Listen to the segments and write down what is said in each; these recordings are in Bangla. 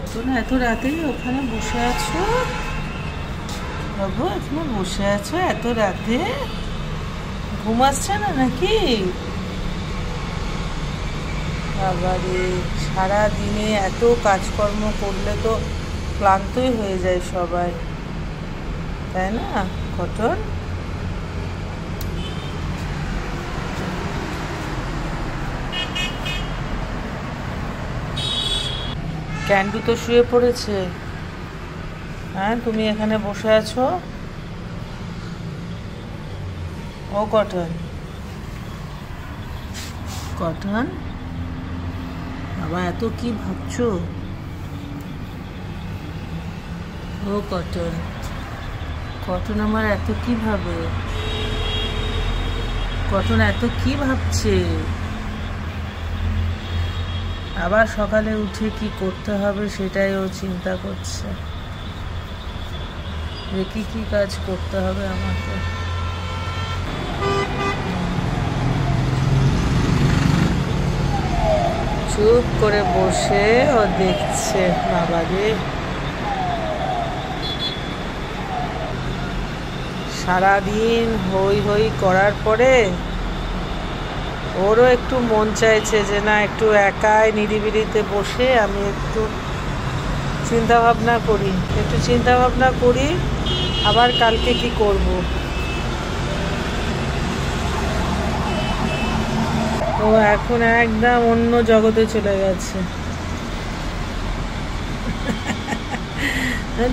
কত না এত রাতেই ওখানে বসে আছো? বাবু, এখানে বসে আছো এত রাতে? ঘুম আসছে না নাকি? বাবারে সারা দিনে এত কাজকর্ম করলে তো ক্লান্তই হয়ে যায় সবাই। তাই না, কটন? ক্যান্ডু তো শুয়ে পড়েছে। হ্যাঁ তুমি এখানে বসে আছো? ও, কটন। কটন? বাবা, এত কি ভাবছ? ও, কটন। কটন আমার এত কি ভাবে? কটন এত কি ভাবছে? আবার সকালে উঠে কি করতে হবে সেটাই ও চিন্তা করছে। যে কি কি কাজ করতে হবে আমাকে। চুপ করে বসে ও দেখছে বাবারে সারাদিন হই হই করার পরে ওরও একটু মন চাইছে যে না, একটু একাই নিরিবিলিতে বসে আমি একটু চিন্তা ভাবনা করি। একটু চিন্তা ভাবনা করি, আবার কালকে কি করব। ও এখন একদম অন্য জগতে চলে গেছে।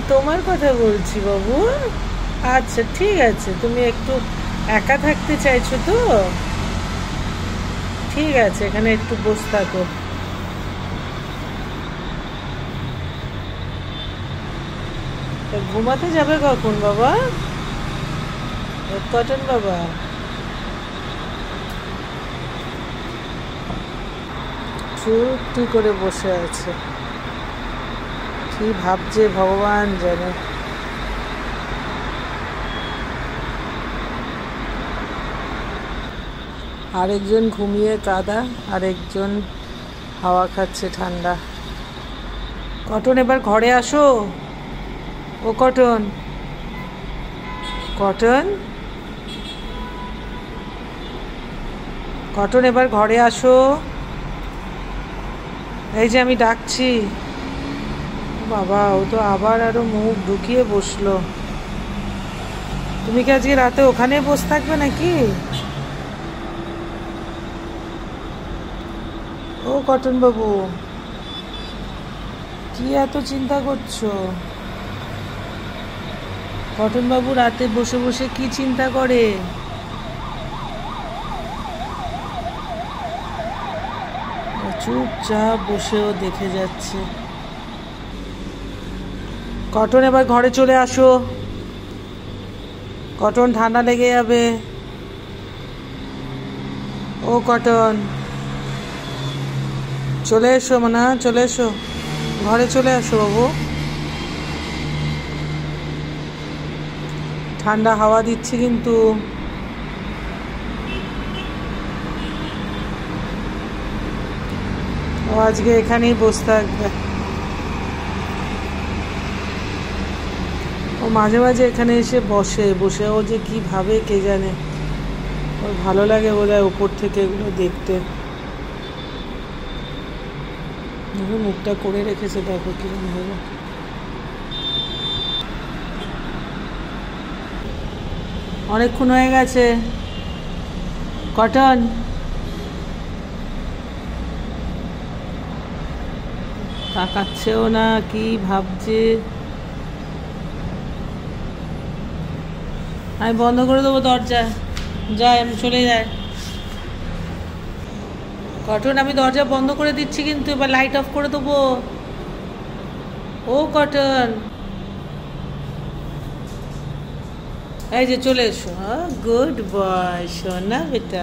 তোমার কথা বলছি বাবু। আচ্ছা ঠিক আছে। তুমি একটু একা থাকতে চাইছো তো? ঠিক আছে, এখানে একটু বসে থাকো। ঘুমাতে যাবে কখন বাবা? কটন বাবা? চুপটি করে বসে আছে? কি ভাবছে ভগবান জানে। আরেকজন ঘুমিয়ে কাদা, আরেকজন হাওয়া খাচ্ছে ঠান্ডা। কটন, এবার ঘরে আসো। ও কটন। কটন? কটন, এবার ঘরে আসো। এই যে আমি ডাকছি। বাবা, ও তো আবার আরও মুখ ঢুকিয়ে বসল। তুমি কি আজকে রাতে ওখানে বসে থাকবে নাকি? ও কটন বাবু কি এত চিন্তা করছ? কটন বাবু রাতে বসে বসে কি চিন্তা করে? চুপচাপ বসেও দেখে যাচ্ছে। কটন, এবার ঘরে চলে আসো। কটন, ঠান্ডা লেগে যাবে। ও কটন চলে এসো মানে চলে এসো। ঘরে চলে আসো বাবু। ঠান্ডা হাওয়া দিচ্ছে কিন্তু। ও আজকে এখানেই বসে থাকবে। ও মাঝে মাঝে এখানে এসে বসে বসে ও যে কি ভাবে কে জানে। ওর ভালো লাগে বোধ হয় উপর থেকে এগুলো দেখতে। দেখো, মুখটা করে রেখেছে, দেখো কিরম হবে অনেকক্ষণ হয়ে গেছে। কটন। তাকাচ্ছেও না, কি ভাবছে। আমি বন্ধ করে দেবো দরজা। যাই আমি চলে যাই। কটন আমি দরজা বন্ধ করে দিচ্ছি কিন্তু এবার লাইট অফ করে দেবো। ও কটন এই যে চলে এসো হ্যাঁ? গুড বয় সোনা বেটা।